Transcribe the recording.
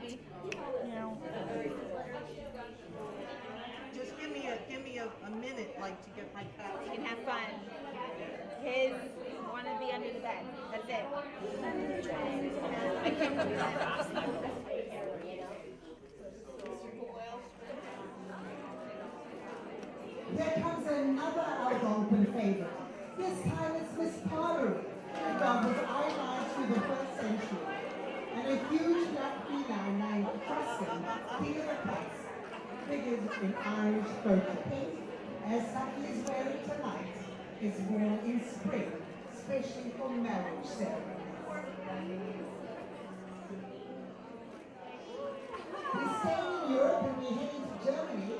Bobby. You Just give me a, give me a, a minute, like, to get my You cat. can have fun. His want to be under the bed. That's it. I can't do that. Here comes another Algonquin favorite. This time it's Miss Pottery, who offers eyelines through the first century. Huge black feline named of the Cats, figures in Irish folk paint, as Saki is wearing tonight, is worn in spring, especially for marriage ceremonies. We're staying in Europe and we're heading to Germany